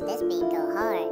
this beat go hard.